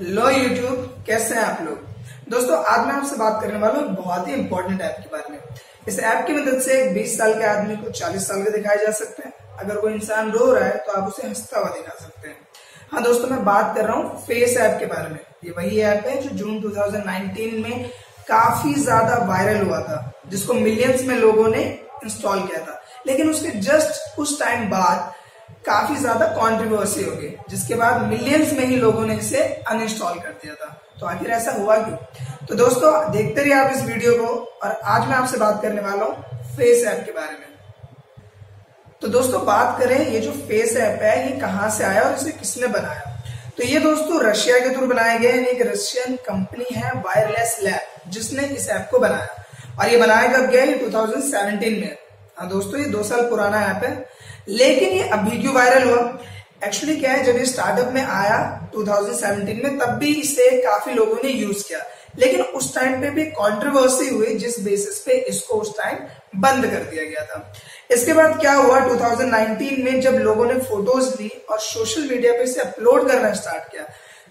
Hello YouTube कैसे हैं आप लोग? दोस्तों, आज मैं आपसे बात करने वाला हूँ बहुत ही इंपॉर्टेंट ऐप के बारे में। इस ऐप की मदद से एक 20 साल के आदमी को 40 साल के दिखाए जा सकते हैं। अगर कोई इंसान रो रहा है तो आप उसे हंसता हुआ दिखा सकते हैं। हाँ दोस्तों, मैं बात कर रहा हूँ फेस ऐप के बारे में। ये वही ऐप है जो जून 2019 में काफ़ी ज़्यादा वायरल हुआ था, जिसको मिलियंस में लोगों ने इंस्टॉल किया था। लेकिन उसके जस्ट कुछ टाइम बाद काफ़ी ज़्यादा कंट्रोवर्सी हो गई जिसके बाद मिलियंस में ही लोगों ने इसे अनइंस्टॉल कर दिया था। तो आखिर ऐसा हुआ क्यों? तो दोस्तों, देखते रहिए आप इस वीडियो को, और आज मैं आपसे बात करने वाला हूँ फेस ऐप के बारे में। तो दोस्तों, बात करें ये जो फेस ऐप है, ये कहाँ से आया और इसे किसने बनाया? तो ये दोस्तों, रशिया के थ्रू बनाया गया एक रशियन कंपनी है वायरलेस लैब जिसने इस ऐप को बनाया। और ये बनाया कब गया? ये 2017 में। हाँ दोस्तों, ये दो साल पुराना ऐप है। लेकिन ये अभी क्यों वायरल हुआ। एक्चुअली क्या है, जब ये स्टार्टअप में आया 2017 में, तब भी इसे काफ़ी लोगों ने यूज़ किया। लेकिन उस टाइम पे भी कंट्रोवर्सी हुई, जिस बेसिस पे इसको उस टाइम बंद कर दिया गया था। इसके बाद क्या हुआ 2019 में जब लोगों ने फ़ोटोज़ ली और सोशल मीडिया पे इसे अपलोड करना स्टार्ट किया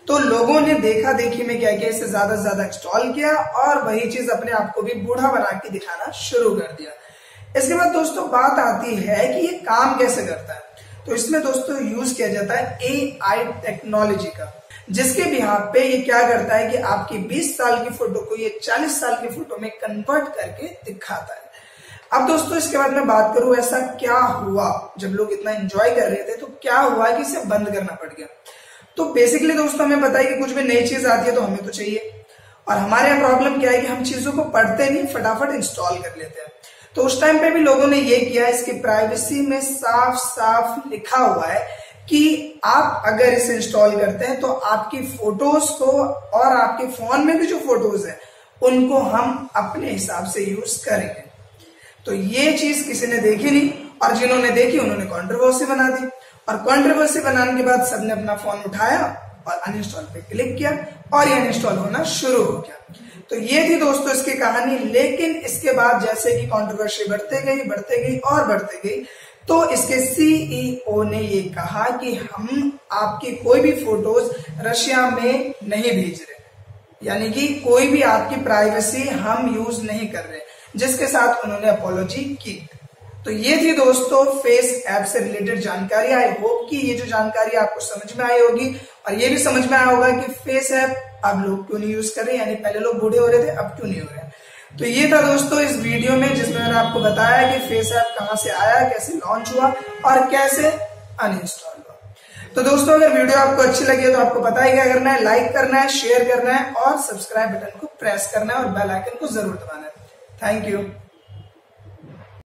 तो लोगों ने देखा, देखी में क्या किया इसे ज़्यादा से ज़्यादा इंस्टॉल किया और वही चीज़ अपने आप को भी बूढ़ा बना के दिखाना शुरू कर दिया। इसके बाद दोस्तों, बात आती है कि ये काम कैसे करता है। तो इसमें दोस्तों यूज़ किया जाता है ए आई टेक्नोलॉजी का, जिसके बिहार पे ये क्या करता है कि आपकी 20 साल की फ़ोटो को ये 40 साल की फ़ोटो में कन्वर्ट करके दिखाता है। अब दोस्तों, इसके बाद मैं बात करूँ ऐसा क्या हुआ? जब लोग इतना एंजॉय कर रहे थे तो क्या हुआ कि इसे बंद करना पड़ गया? तो बेसिकली दोस्तों, हमें पता है कि कुछ भी नई चीज़ आती है तो हमें तो चाहिए। और हमारे यहाँ प्रॉब्लम क्या है कि हम चीज़ों को पढ़ते नहीं, फटाफट इंस्टॉल कर लेते हैं। तो उस टाइम पे भी लोगों ने ये किया, इसकी प्राइवेसी में साफ़ साफ़ लिखा हुआ है कि आप अगर इसे इंस्टॉल करते हैं तो आपकी फ़ोटोज़ को और आपके फ़ोन में भी जो फ़ोटोज़ है, उनको हम अपने हिसाब से यूज़ करेंगे। तो ये चीज़ किसी ने देखी नहीं, और जिन्होंने देखी, उन्होंने कॉन्ट्रोवर्सी बना दी। और कॉन्ट्रोवर्सी बनाने के बाद सबने अपना फ़ोन उठाया और अनइंस्टॉल पे क्लिक किया और ये अनइंस्टॉल होना शुरू हो गया। तो ये थी दोस्तों इसकी कहानी, लेकिन इसके बाद जैसे कि कंट्रोवर्सी बढ़ते गई बढ़ते गई और बढ़ते गई तो इसके सीईओ ने ये कहा कि हम आपकी कोई भी फ़ोटोज़ रशिया में नहीं भेज रहे। यानी कि कोई भी आपकी प्राइवेसी हम यूज़ नहीं कर रहे, जिसके साथ उन्होंने अपोलॉजी की। तो ये थी दोस्तों फेस ऐप से रिलेटेड जानकारी। आई होप कि ये जो जानकारी आपको समझ में आई होगी और ये भी समझ में आया होगा कि फेस ऐप अब लोग क्यों नहीं यूज़ कर रहे यानी पहले लोग बूढ़े हो रहे थे, अब क्यों नहीं हो रहे तो ये था दोस्तों इस वीडियो में जिसमें मैंने आपको बताया कि फेस ऐप कहाँ से आया, कैसे लॉन्च हुआ और कैसे अनइंस्टॉल तो दोस्तों अगर वीडियो आपको अच्छी लगी है तो आपको पता ही क्या करना है लाइक करना है शेयर करना है और सब्सक्राइब बटन को प्रेस करना है और बेल आइकन को ज़रूर दबाना है। Thank you